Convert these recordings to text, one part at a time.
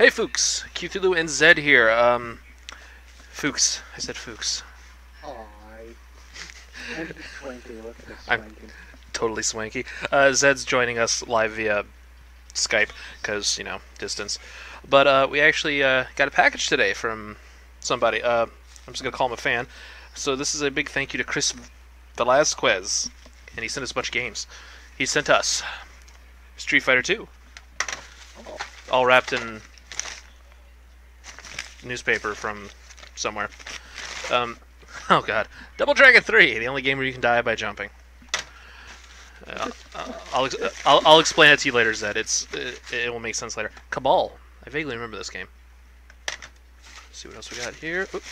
Hey, Fuchs. Queuethulu and Zed here. Um, Fuchs. I said Fuchs. Aw, I'm swanky. Look at this I'm- Totally swanky. Uh, Zed's joining us live via Skype because you know distance. But uh, we actually uh, got a package today from somebody. Uh, I'm just gonna call him a fan. So this is a big thank you to Chris Velasquez, and he sent us a bunch of games. He sent us Street Fighter 2, Oh, all wrapped in newspaper from somewhere. Um, oh god, Double Dragon 3, the only game where you can die by jumping. Uh, I'll, I'll I'll explain it to you later, Zed. It's it, it will make sense later. Cabal. I vaguely remember this game. Let's see what else we got here. Oop.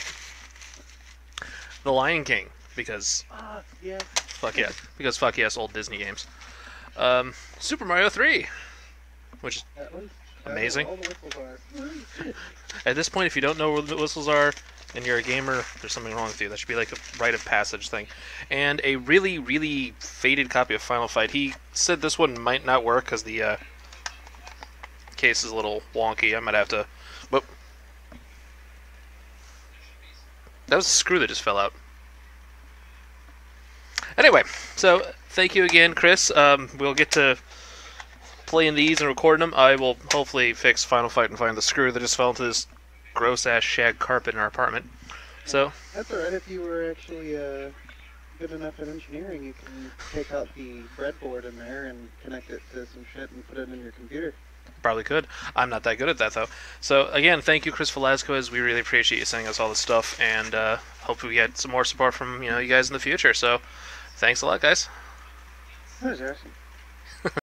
The Lion King, because ah, yes. fuck yeah, because fuck yes, old Disney games. Um, Super Mario 3, which Amazing. All the whistles are. at this point, if you don't know where the whistles are and you're a gamer, there's something wrong with you. That should be like a rite of passage thing. And a really, really faded copy of Final Fight. He said this one might not work because the uh, case is a little wonky. I might have to. But that was a screw that just fell out. Anyway, so thank you again, Chris. Um, we'll get to playing these and recording them. I will hopefully fix Final Fight and find the screw that just fell into this gross ass shag carpet in our apartment. So That's alright if you were actually uh, good enough at engineering. You can take out the breadboard in there and connect it to some shit and put it in your computer. probably could. I'm not that good at that though. So again, thank you, Chris Velasquez. We really appreciate you sending us all this stuff, and uh, hopefully we get some more support from you know you guys in the future. So thanks a lot, guys. That was awesome.